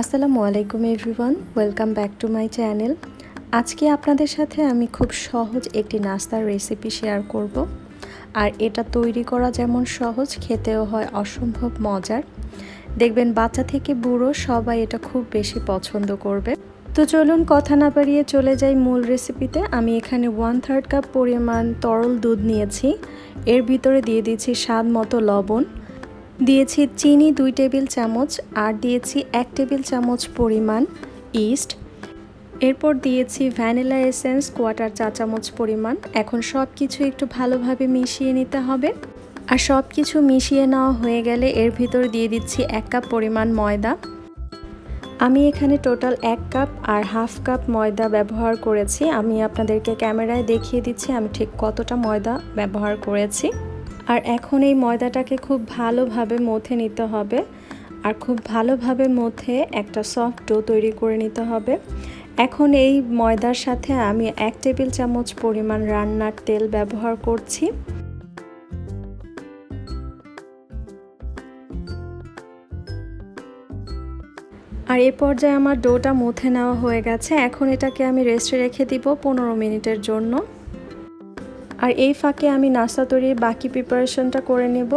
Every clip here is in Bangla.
আসসালামু আলাইকুম everyone, welcome back to my channel. আজকে আপনাদের সাথে আমি খুব সহজ একটি নাস্তার রেসিপি শেয়ার করব। আর এটা তৈরি করা যেমন সহজ, খেতেও হয় অসম্ভব মজার। দেখবেন বাচ্চা থেকে বুড়ো সবাই এটা খুব বেশি পছন্দ করবে। তো চলুন কথা না বাড়িয়ে চলে যাই মূল রেসিপিতে। আমি এখানে ওয়ান থার্ড কাপ পরিমাণ তরল দুধ নিয়েছি। এর ভিতরে দিয়ে দিচ্ছি স্বাদ মতো লবণ। দিয়েছি চিনি দুই টেবিল চামচ আর দিয়েছি এক টেবিল চামচ পরিমাণ ইস্ট। এরপর দিয়েছি ভ্যানিলা এসেন্স কোয়াটার চা চামচ পরিমাণ। এখন সব কিছু একটু ভালোভাবে মিশিয়ে নিতে হবে। আর সব কিছু মিশিয়ে নেওয়া হয়ে গেলে এর ভিতর দিয়ে দিচ্ছি এক কাপ পরিমাণ ময়দা। আমি এখানে টোটাল এক কাপ আর হাফ কাপ ময়দা ব্যবহার করেছি। আমি আপনাদেরকে ক্যামেরায় দেখিয়ে দিচ্ছি আমি ঠিক কতটা ময়দা ব্যবহার করেছি। আর এখন এই ময়দাটাকে খুব ভালোভাবে মথে নিতে হবে। আর খুব ভালোভাবে মথে একটা সফট ডো তৈরি করে নিতে হবে। এখন এই ময়দার সাথে আমি এক টেবিল চামচ পরিমাণ রান্নার তেল ব্যবহার করছি। আর এ পর্যায়ে আমার ডোটা মুথে নেওয়া হয়ে গেছে। এখন এটাকে আমি রেস্টে রেখে দিব পনেরো মিনিটের জন্য। আর এই ফাঁকে আমি নাস্তা তৈরির বাকি প্রিপারেশনটা করে নেব।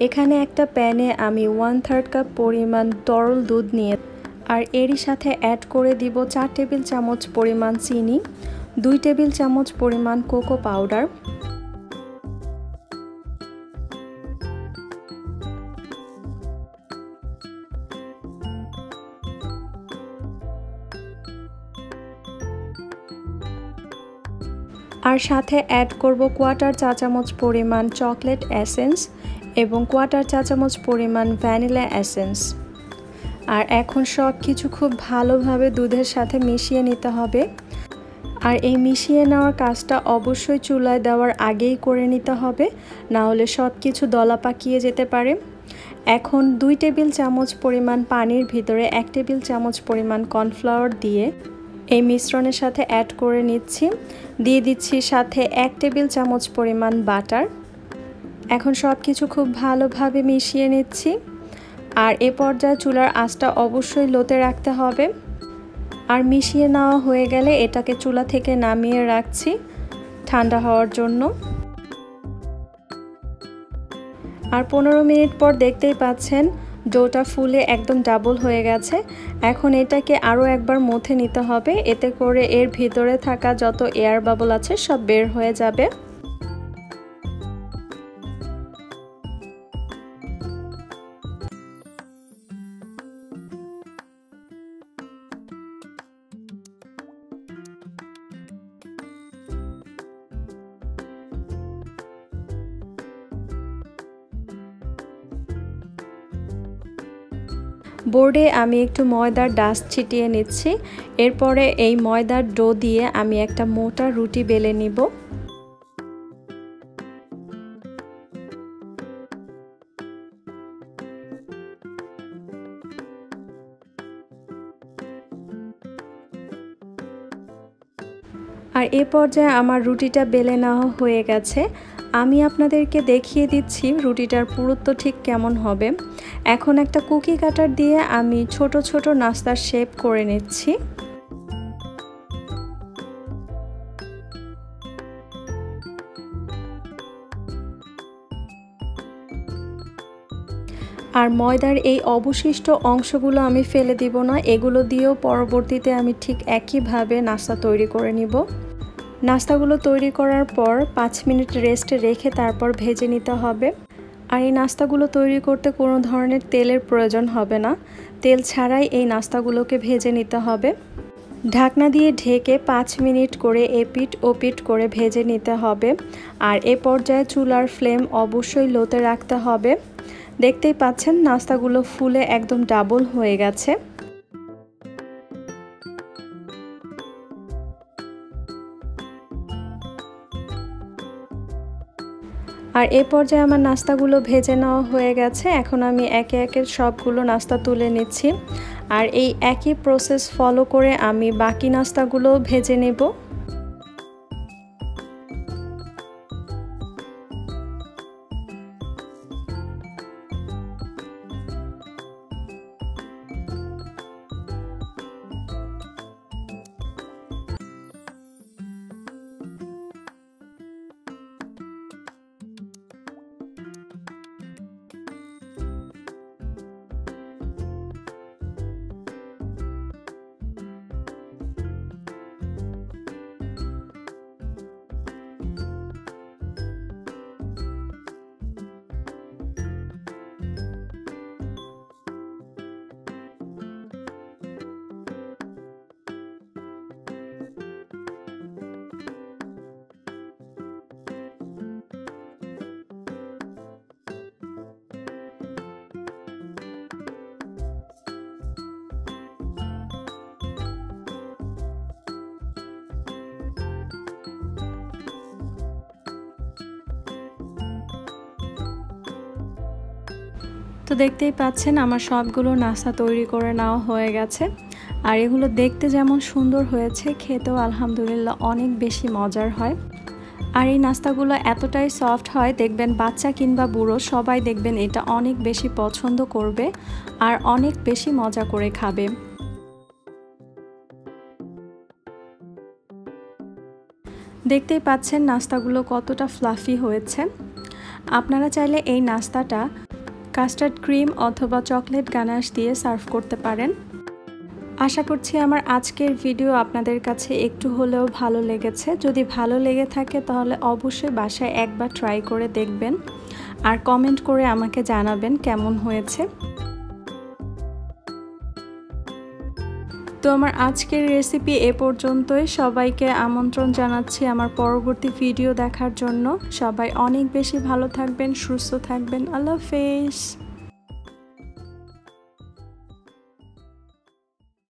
এখানে একটা প্যানে আমি ওয়ান থার্ড কাপ পরিমাণ তরল দুধ নিয়ে আর এরই সাথে অ্যাড করে দিব চার টেবিল চামচ পরিমাণ চিনি, দুই টেবিল চামচ পরিমাণ কোকো পাউডার আর সাথে অ্যাড করব কোয়াটার চা চামচ পরিমাণ চকলেট এসেন্স এবং কোয়াটার চা চামচ পরিমাণ ভ্যানিলা এসেন্স আর এখন সব কিছু খুব ভালোভাবে দুধের সাথে মিশিয়ে নিতে হবে। আর এই মিশিয়ে নেওয়ার কাজটা অবশ্যই চুলায় দেওয়ার আগেই করে নিতে হবে না হলে সব কিছু দলা পাকিয়ে যেতে পারে। এখন দুই টেবিল চামচ পরিমাণ পানির ভিতরে এক টেবিল চামচ পরিমাণ কর্নফ্লাওয়ার দিয়ে এই মিশ্রণের সাথে অ্যাড করে নিচ্ছি। দিয়ে দিচ্ছি সাথে এক টেবিল চামচ পরিমাণ বাটার। এখন সব কিছু খুব ভালোভাবে মিশিয়ে নিচ্ছি। আর এ পর্যায়ে চুলার আঁচটা অবশ্যই লোতে রাখতে হবে। আর মিশিয়ে নেওয়া হয়ে গেলে এটাকে চুলা থেকে নামিয়ে রাখছি ঠান্ডা হওয়ার জন্য। আর পনেরো মিনিট পর দেখতেই পাচ্ছেন ডোটা ফুলে একদম ডাবল হয়ে গেছে। এখন এটাকে আরও একবার মথে নিতে হবে। এতে করে এর ভিতরে থাকা যত এয়ার বাবল আছে সব বের হয়ে যাবে। বোর্ডে আমি একটু ময়দার ডাস্ট ছিটিয়ে নিচ্ছি। এরপরে এই ময়দার ডো দিয়ে আমি একটা মোটা রুটি বেলে নিব। আর এ পর্যায়ে আমার রুটিটা বেলে নেওয়া হয়ে গেছে। আমি আপনাদেরকে দেখিয়ে দিচ্ছি রুটিটার পুরুত্ব ঠিক কেমন হবে। এখন একটা কুকি কাটার দিয়ে আমি ছোট ছোট নাস্তার শেপ করে নিচ্ছি। আর ময়দার এই অবশিষ্ট অংশগুলো আমি ফেলে দিব না, এগুলো দিয়েও পরবর্তীতে আমি ঠিক একইভাবে নাস্তা তৈরি করে নিব। নাস্তাগুলো তৈরি করার পর পাঁচ মিনিট রেস্টে রেখে তারপর ভেজে নিতে হবে। আর এই নাস্তাগুলো তৈরি করতে কোনো ধরনের তেলের প্রয়োজন হবে না। তেল ছাড়াই এই নাস্তাগুলোকে ভেজে নিতে হবে। ঢাকনা দিয়ে ঢেকে পাঁচ মিনিট করে এপিট ওপিট করে ভেজে নিতে হবে। আর এ পর্যায়ে চুলার ফ্লেম অবশ্যই লোতে রাখতে হবে। দেখতেই পাচ্ছেন, নাস্তাগুলো ফুলে একদম ডাবল হয়ে গেছে। আর এ পর্যায়ে আমার নাস্তাগুলো ভেজে নেওয়া হয়ে গেছে। এখন আমি একে একে সবগুলো নাস্তা তুলে নিচ্ছি। আর এই একই প্রসেস ফলো করে আমি বাকি নাস্তাগুলো ভেজে নেব। তো দেখতেই পাচ্ছেন আমার সবগুলো নাস্তা তৈরি করে নেওয়া হয়ে গেছে। আর এগুলো দেখতে যেমন সুন্দর হয়েছে, খেতেও আলহামদুলিল্লাহ অনেক বেশি মজার হয়। আর এই নাস্তাগুলো এতটাই সফট হয়, দেখবেন বাচ্চা কিংবা বুড়ো সবাই দেখবেন এটা অনেক বেশি পছন্দ করবে আর অনেক বেশি মজা করে খাবে। দেখতেই পাচ্ছেন নাস্তাগুলো কতটা ফ্লাফি হয়েছে। আপনারা চাইলে এই নাস্তাটা কাস্টার্ড ক্রিম অথবা চকলেট গানাশ দিয়ে সার্ভ করতে পারেন। আশা করছি আমার আজকের ভিডিও আপনাদের কাছে একটু হলেও ভালো লেগেছে। যদি ভালো লেগে থাকে তাহলে অবশ্যই বাসায় একবার ট্রাই করে দেখবেন। আর কমেন্ট করে আমাকে জানাবেন কেমন হয়েছে। তো আমার আজকের রেসিপি এ পর্যন্তই। সবাইকে আমন্ত্রণ জানাচ্ছি আমার পরবর্তী ভিডিও দেখার জন্য। সবাই অনেক বেশি ভালো থাকবেন, সুস্থ থাকবেন। আল্লাহ হাফেজ।